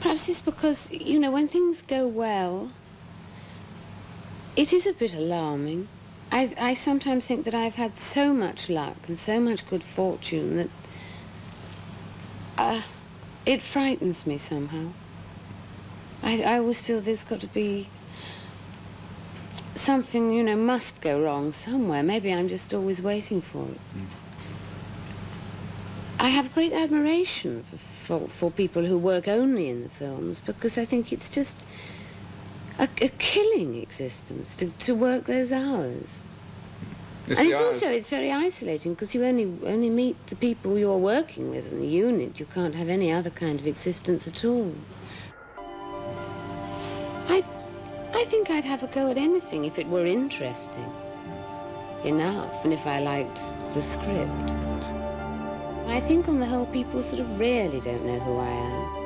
Perhaps it's because, you know, when things go well, it is a bit alarming. I, I sometimes think that I've had so much luck and so much good fortune that uh, it frightens me somehow. I, I always feel there's got to be something, you know, must go wrong somewhere. Maybe I'm just always waiting for it. Mm. I have great admiration for, for, for, people who work only in the films because I think it's just a, a killing existence to, to work those hours. It's and it's also it's very isolating because you only only meet the people you're working with in the unit. You can't have any other kind of existence at all. I I think I'd have a go at anything if it were interesting enough and if I liked the script. I think on the whole people sort of really don't know who I am.